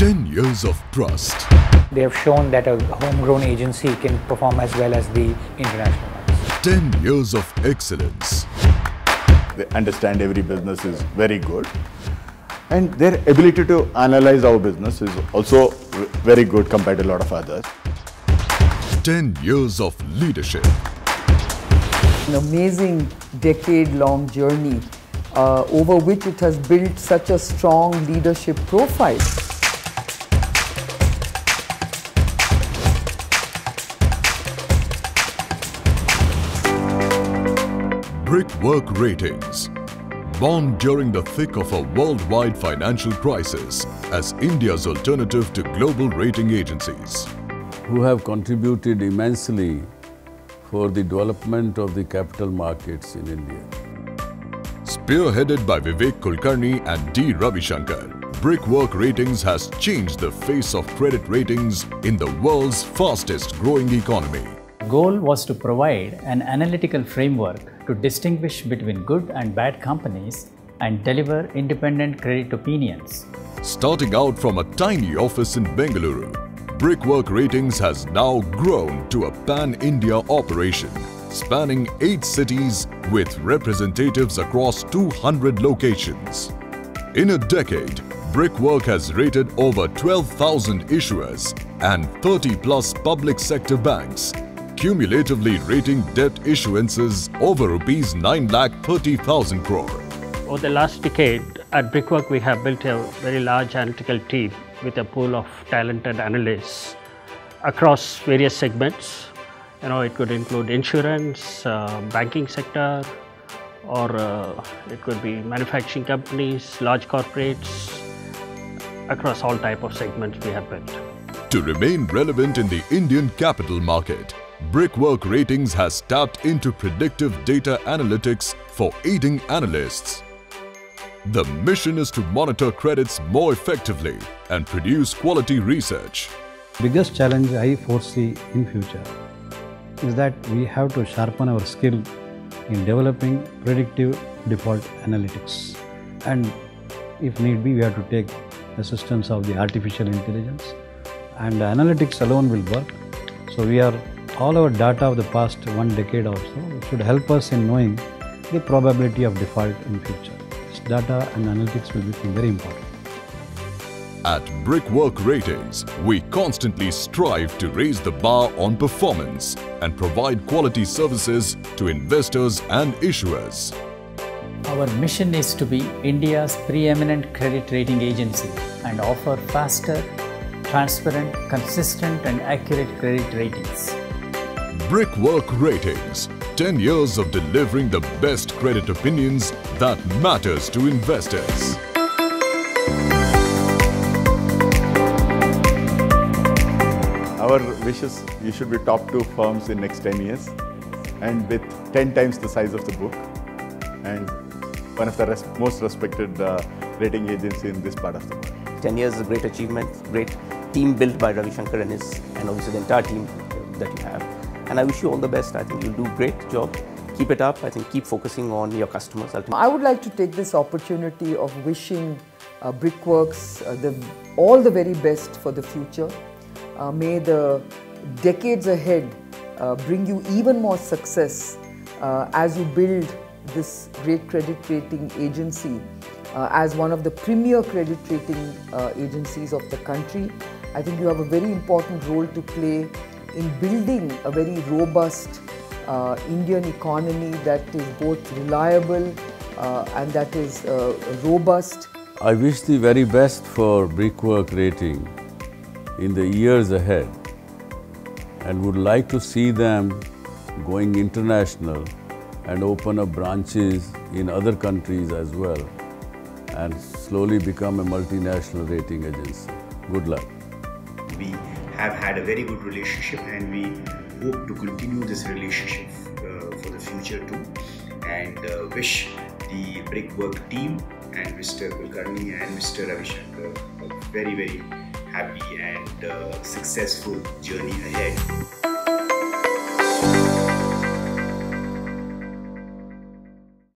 10 years of trust. They have shown that a homegrown agency can perform as well as the international ones. 10 years of excellence. They understand every business is very good. And their ability to analyze our business is also very good compared to a lot of others. 10 years of leadership. an amazing decade long journey uh, over which it has built such a strong leadership profile. Brickwork Ratings. Born during the thick of a worldwide financial crisis as India's alternative to global rating agencies. who have contributed immensely for the development of the capital markets in India. Spearheaded by Vivek Kulkarni and D. Ravishankar, Brickwork Ratings has changed the face of credit ratings in the world's fastest growing economy. goal was to provide an analytical framework to distinguish between good and bad companies and deliver independent credit opinions. Starting out from a tiny office in Bengaluru, Brickwork Ratings has now grown to a pan India operation spanning eight cities with representatives across 200 locations. In a decade, Brickwork has rated over 12,000 issuers and 30 plus public sector banks, cumulatively rating debt issuances over rupees 9,30,000 crore. Over the last decade, at Brickwork, we have built a very large analytical team with a pool of talented analysts across various segments. You know, it could include insurance, uh, banking sector, or uh, it could be manufacturing companies, large corporates, across all type of segments we have built. To remain relevant in the Indian capital market, Brickwork Ratings has tapped into predictive data analytics for aiding analysts. The mission is to monitor credits more effectively and produce quality research. biggest challenge I foresee in future is that we have to sharpen our skill in developing predictive default analytics and if need be we have to take assistance of the artificial intelligence and analytics alone will work so we are all our data of the past one decade or so should help us in knowing the probability of default in future this data and analytics will become very important At Brickwork Ratings, we constantly strive to raise the bar on performance and provide quality services to investors and issuers. Our mission is to be India's preeminent credit rating agency and offer faster, transparent, consistent, and accurate credit ratings. Brickwork Ratings. 10 years of delivering the best credit opinions that matters to investors. Our wish is you should be top two firms in next 10 years and with 10 times the size of the book and one of the res- most respected uh, rating agency in this part of the world. 10 years is a great achievement, great team built by Ravi Shankar and his, and obviously the entire team that you have. And I wish you all the best. I think you'll do a great job. Keep it up. I think keep focusing on your customers. Ultimately. I would like to take this opportunity of wishing uh, Brickworks uh, the, all the very best for the future. Uh, may the decades ahead uh, bring you even more success uh, as you build this great credit rating agency uh, as one of the premier credit rating agencies of the country. I think you have a very important role to play in building a very robust uh, Indian economy that is both reliable uh, and that is uh, robust. I wish the very best for Brickwork Rating in the years ahead and would like to see them going international and open up branches in other countries as well and slowly become a multinational rating agency. Good luck. We have had a very good relationship and we hope to continue this relationship uh, for the future too and uh, wish the Brickwork team and Mr. Kulkarni and Mr. Ravishankar a very very happy and uh, successful journey ahead.